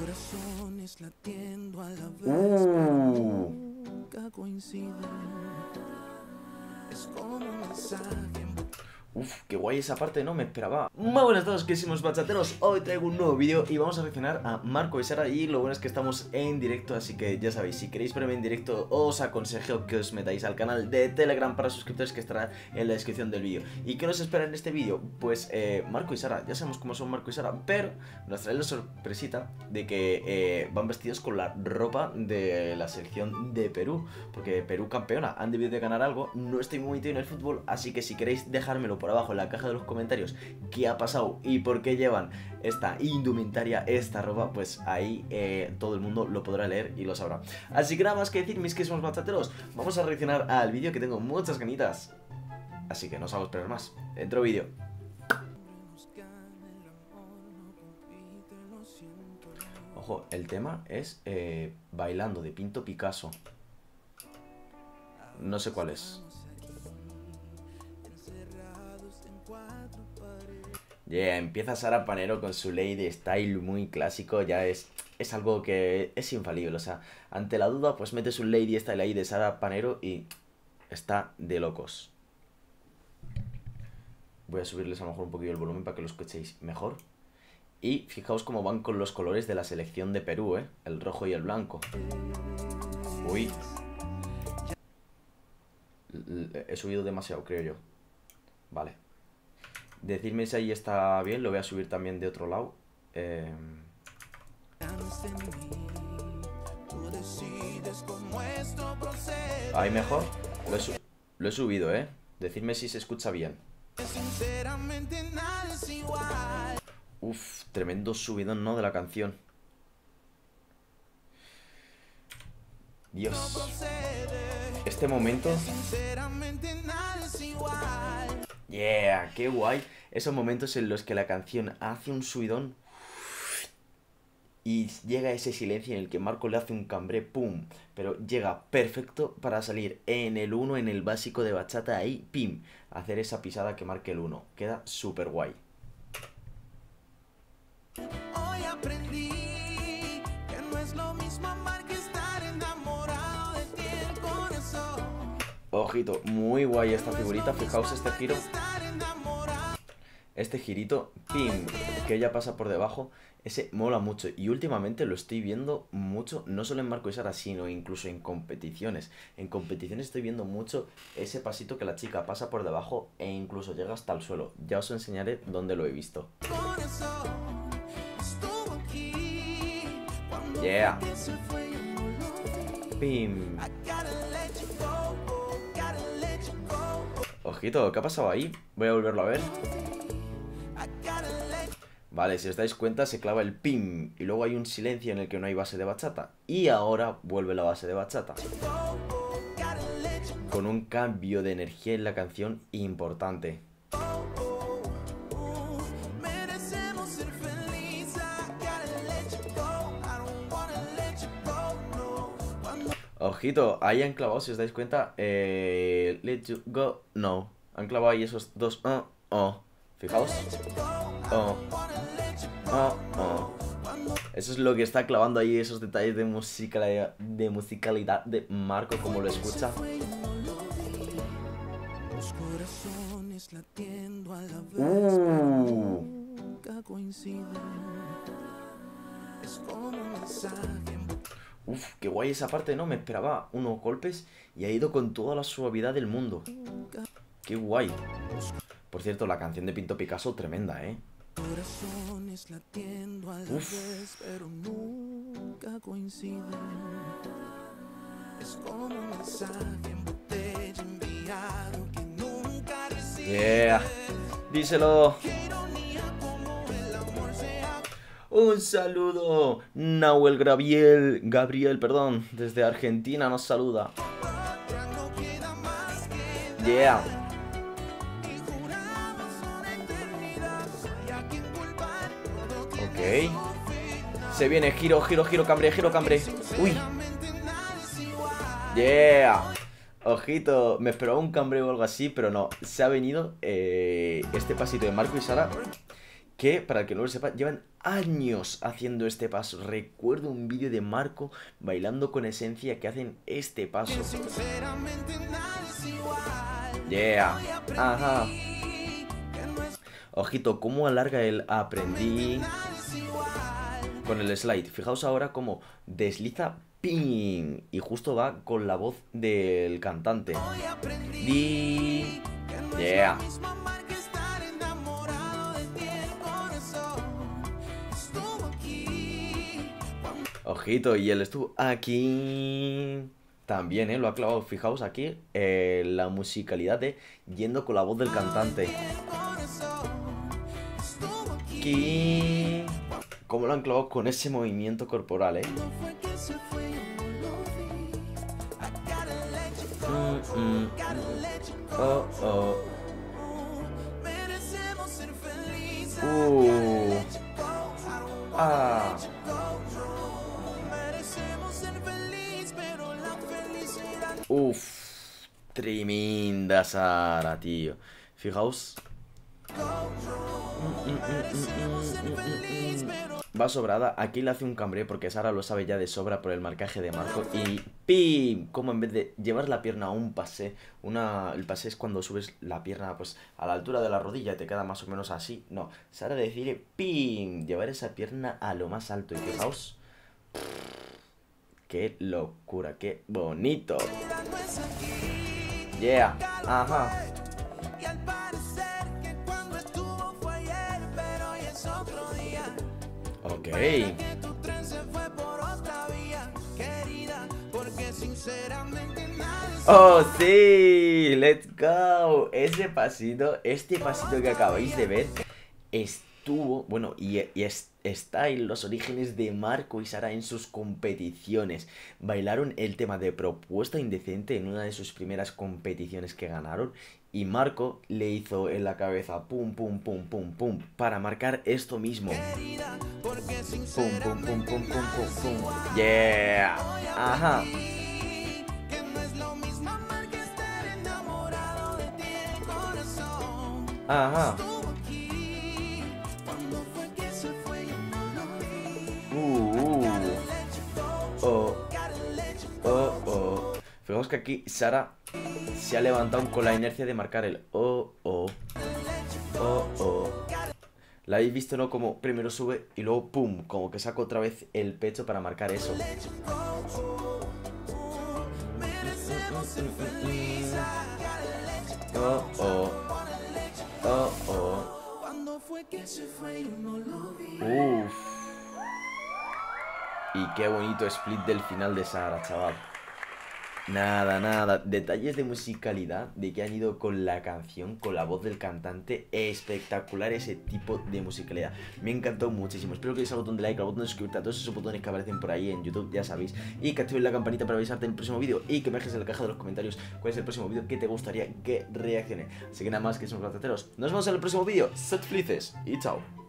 corazones latiendo a la vez, Uh. nunca coinciden. Es como un mensaje en Uf, qué guay esa parte, no me esperaba. Muy buenas a todos, querísimos bachateros. Hoy traigo un nuevo vídeo y vamos a reaccionar a Marco y Sara. Y lo bueno es que estamos en directo, así que ya sabéis, si queréis verme en directo, os aconsejo que os metáis al canal de Telegram para suscriptores que estará en la descripción del vídeo. ¿Y qué nos espera en este vídeo? Pues eh, Marco y Sara, ya sabemos cómo son Marco y Sara, pero nos trae la sorpresita de que eh, van vestidos con la ropa de la selección de Perú. Porque Perú campeona, han debido de ganar algo. No estoy muy metido en el fútbol, así que si queréis dejármelo por abajo en la caja de los comentarios qué ha pasado y por qué llevan esta indumentaria, esta ropa, pues ahí eh, todo el mundo lo podrá leer y lo sabrá. Así que nada más que decir, mis que somos bachateros, vamos a reaccionar al vídeo que tengo muchas ganitas. Así que no os hago esperar más. Dentro vídeo. Ojo, el tema es eh, Bailando de Pinto Picasso. No sé cuál es. Yeah, empieza Sara Panero con su Lady Style muy clásico, ya es, es algo que es infalible, o sea, ante la duda pues metes un Lady Style ahí de Sara Panero y está de locos. Voy a subirles a lo mejor un poquillo el volumen para que lo escuchéis mejor. Y fijaos cómo van con los colores de la selección de Perú, ¿eh? El rojo y el blanco. Uy. He subido demasiado, creo yo. Vale. Decidme si ahí está bien, lo voy a subir también de otro lado. Eh, procede. ahí mejor. Lo he, su- lo he subido, ¿eh? Decidme si se escucha bien. Uf, tremendo subidón, ¿no? De la canción. Dios. Este momento... Yeah, qué guay. Esos momentos en los que la canción hace un subidón y llega ese silencio en el que Marco le hace un cambré, pum, pero llega perfecto para salir en el 1, en el básico de bachata, ahí, pim, hacer esa pisada que marque el 1. Queda súper guay. Hoy aprendí Ojito, muy guay esta figurita, fijaos este giro, este girito, pim, que ella pasa por debajo, ese mola mucho. Y últimamente lo estoy viendo mucho, no solo en Marco y Sara, sino incluso en competiciones. En competiciones estoy viendo mucho ese pasito que la chica pasa por debajo e incluso llega hasta el suelo. Ya os enseñaré dónde lo he visto. Yeah. Pim. Ojito, ¿qué ha pasado ahí? Voy a volverlo a ver. Vale, si os dais cuenta se clava el pim y luego hay un silencio en el que no hay base de bachata. Y ahora vuelve la base de bachata. Con un cambio de energía en la canción importante. Ojito, ahí han clavado, si os dais cuenta, eh, let you go, no. Han clavado ahí esos dos, oh, oh. Fijaos. Oh, oh, oh. Eso es lo que está clavando ahí, esos detalles de musicalidad, de musicalidad de Marco, como lo escucha. vez. Uh. Uf, qué guay esa parte, ¿no? Me esperaba unos golpes y ha ido con toda la suavidad del mundo. Qué guay. Por cierto, la canción de Pinto Picasso, tremenda, ¿eh? corazones latiendo a la Uf. vez, pero Un saludo. Nahuel Gabriel, Gabriel, perdón, desde Argentina nos saluda. Yeah. Ok. Se viene giro, giro, giro, cambre, giro, cambre. Uy. Yeah. Ojito, me esperaba un cambreo o algo así, pero no. Se ha venido eh, este pasito de Marco y Sara que, para el que no lo sepa, llevan años haciendo este paso. Recuerdo un vídeo de Marco bailando con esencia que hacen este paso. Yeah. Ajá. Ojito, cómo alarga el aprendí con el slide. Fijaos ahora cómo desliza ping y justo va con la voz del cantante. Di. Yeah. Ojito, y él estuvo aquí. También, ¿eh? Lo ha clavado. Fijaos aquí eh, la musicalidad de yendo con la voz del cantante. aquí. Cómo lo han clavado con ese movimiento corporal, ¿eh? No fue que se fue, yo Uf. Tremenda Sara, tío. Fijaos. Va sobrada, aquí le hace un cambré porque Sara lo sabe ya de sobra por el marcaje de Marco y ¡pim! Como en vez de llevar la pierna a un pase, una, el pase es cuando subes la pierna pues a la altura de la rodilla y te queda más o menos así. No, Sara decide ¡pim! Llevar esa pierna a lo más alto y fijaos. ¡Qué locura! ¡Qué bonito! ¡Yeah! Ajá. Ok. ¡Oh, sí! ¡Let's go! Ese pasito, este pasito que acabáis de ver, estuvo, bueno, y, y es- está en los orígenes de Marco y Sara en sus competiciones. Bailaron el tema de Propuesta Indecente en una de sus primeras competiciones que ganaron. Y Marco le hizo en la cabeza pum, pum, pum, pum, pum, para marcar esto mismo. Pum, pum, pum, pum, pum, pum, pum. Yeah. Ajá. aprendí Fijaos que aquí Sara se ha levantado con la inercia de marcar el oh, oh, oh, oh. La habéis visto, ¿no? Como primero sube y luego pum, como que saca otra vez el pecho para marcar eso. Oh, oh, oh, oh. Uf. Y qué bonito split del final de Sara, chaval. Nada, nada. Detalles de musicalidad, de que han ido con la canción, con la voz del cantante. Espectacular ese tipo de musicalidad. Me encantó muchísimo. Espero que le al botón de like, al botón de suscribirte, a todos esos botones que aparecen por ahí en YouTube, ya sabéis. Y que actives la campanita para avisarte en el próximo vídeo. Y que me dejes en la caja de los comentarios cuál es el próximo vídeo que te gustaría que reaccione. Así que nada más que somos los Nos vemos en el próximo vídeo. Sed felices y chao.